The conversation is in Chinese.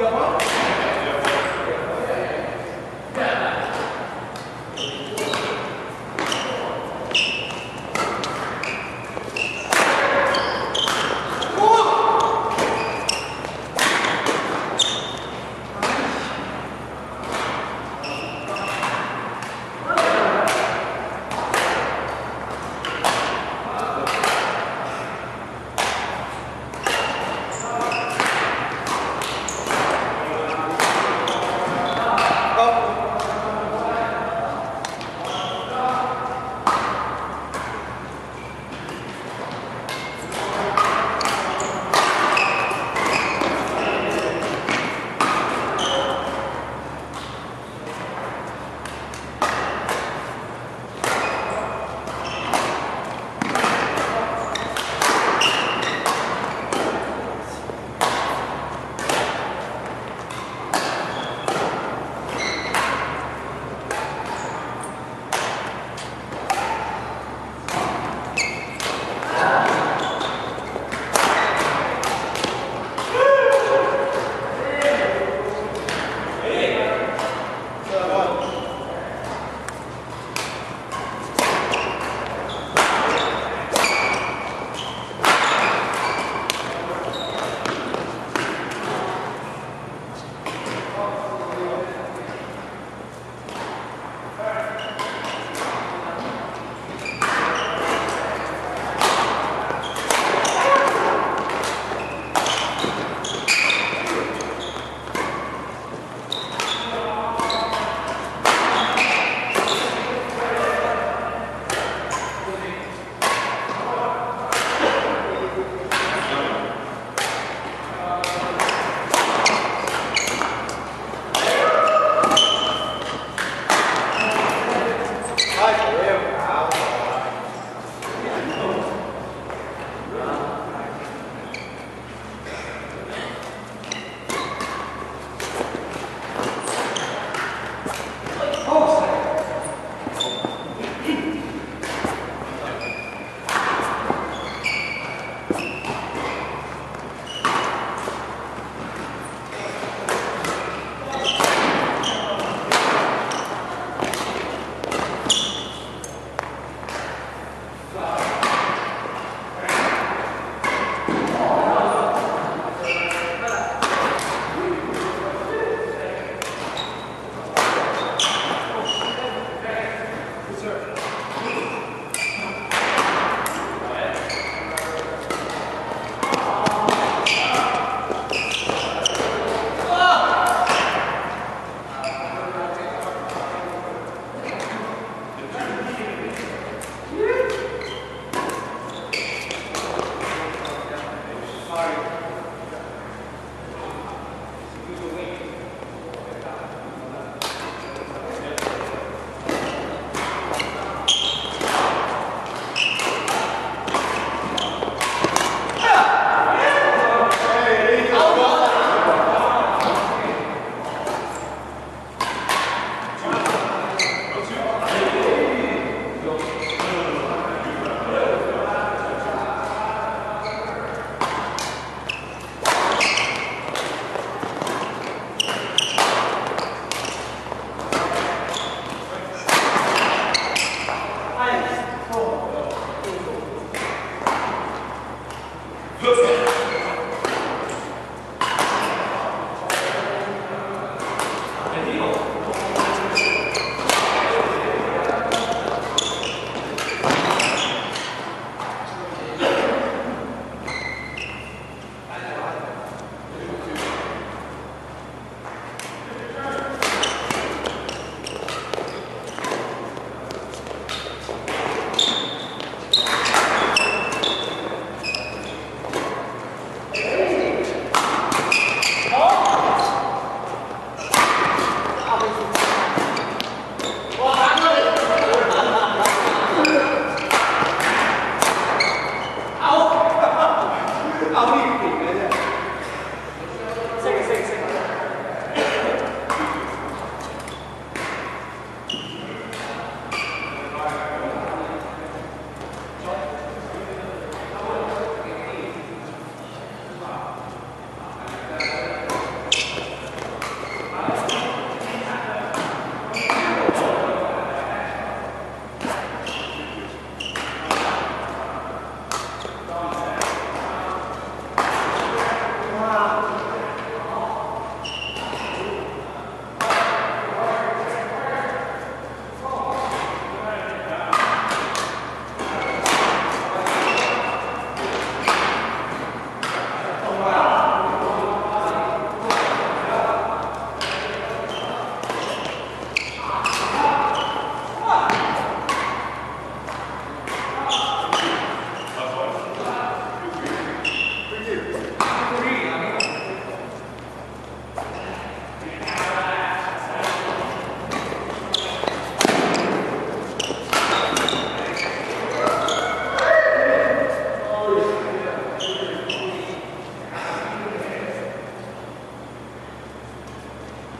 有吗？